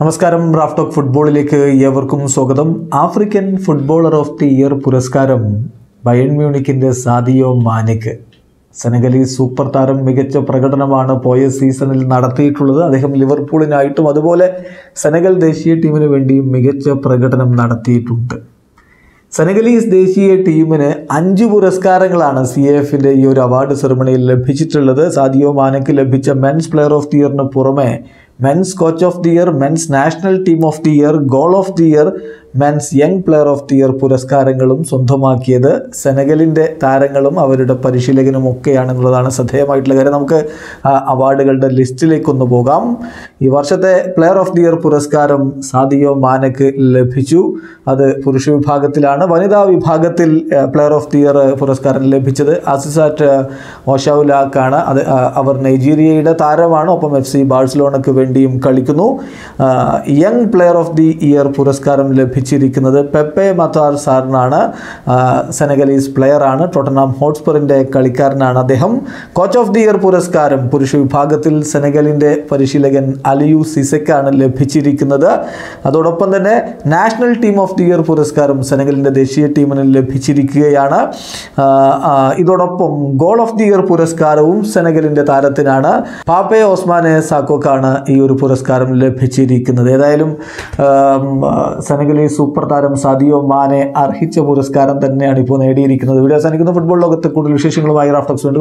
നമസ്കാരം Raf talk ഫുട്ബോളിലേക്ക് ഏവർക്കും സ്വാഗതം. African footballer of the year പുരസ്കാരം ബയൺ മ്യൂണിക്കിന്റെ സാദിയോ മാനിക്ക്. സെനഗലി സൂപ്പർ താരം മികച്ച പ്രകടനമാണ് പോയ സീസണിൽ നടത്തിയിട്ടുള്ളത്. അദ്ദേഹം ലിവർപൂളിനായിട്ടും അതുപോലെ സെനഗൽ ദേശീയ ടീമിന് വേണ്ടിയും മികച്ച പ്രകടനം നടത്തിയിട്ടുണ്ട്. സെനഗലീസ് ദേശീയ ടീമിന് അഞ്ച് പുരസ്കാരങ്ങളാണ് സി എഫിന്റെ ഈ ഒരു അവാർഡ് സെറമണിയിൽ ലഭിച്ചിട്ടുള്ളത്. സാദിയോ മാനക്ക് ലഭിച്ച മെൻസ് പ്ലെയർ ഓഫ് ദി ഇയറിന് പുറമെ men's coach of the year, men's national team of the year, goal of the year, men's young player of the year പുരസ്കാരങ്ങളും സ്വന്തമാക്കിയത് സെനഗലിന്റെ താരങ്ങളും അവരുടെ പരിശീലകനും ഒക്കെയാണെന്നുള്ളതാണ് ശ്രദ്ധേയമായിട്ടുള്ള കാര്യം. നമുക്ക് അവാർഡുകളുടെ ലിസ്റ്റിലേക്കൊന്ന് പോകാം. ഈ വർഷത്തെ പ്ലെയർ ഓഫ് ദി ഇയർ പുരസ്കാരം സാദിയോ മാനക്ക് ലഭിച്ചു. അത് പുരുഷ വിഭാഗത്തിലാണ്. വനിതാ വിഭാഗത്തിൽ പ്ലെയർ ഓഫ് ദി ഇയർ പുരസ്കാരം ലഭിച്ചത് അസിസാറ്റ് ഓഷാവുലാക്കാണ്. അത് അവർ നൈജീരിയയുടെ താരമാണ്. ഒപ്പം എഫ് സി ബാഴ്സലോണയ്ക്ക് വേണ്ടിയും കളിക്കുന്നു. Young player of the year പുരസ്കാരം ലഭിച്ചിരിക്കുന്നത് പെപ്പെ മത്താർ സാറിനാണ്. സെനഗലീസ് പ്ലെയറാണ്. ടോട്ടനാം ഹോട്ട്സ്പറിന്റെ കളിക്കാരനാണ് അദ്ദേഹം. കോച്ച് ഓഫ് ദി ഇയർ പുരസ്കാരം പുരുഷ വിഭാഗത്തിൽ സെനഗലിന്റെ പരിശീലകൻ അലിയു സിസക്കാണ് ലഭിച്ചിരിക്കുന്നത്. അതോടൊപ്പം തന്നെ national team of the year പുരസ്കാരം സെനഗലിന്റെ ദേശീയ ടീമിന് ലഭിച്ചിരിക്കുകയാണ്. ഇതോടൊപ്പം ഗോൾ ഓഫ് ദി ഇയർ പുരസ്കാരവും സെനഗലിന്റെ താരത്തിനാണ്. പാപ്പെ ഓസ്മാനെ സാക്കോക്കാണ് ഈ ഒരു പുരസ്കാരം ലഭിച്ചിരിക്കുന്നത്. ഏതായാലും സെനഗലീസ് സെനഗലി സൂപ്പർ താരം സാദിയോ മാനെ അർഹിച്ച പുരസ്കാരം തന്നെയാണ് ഇപ്പോൾ നേടിയിരിക്കുന്നത്. ഇവിടെ അവസാനിക്കുന്ന. ഫുട്ബോൾ ലോകത്തെ കൂടുതൽ വിശേഷങ്ങളുമായി റാഫ്റ്റോക്സ് വേണ്ടി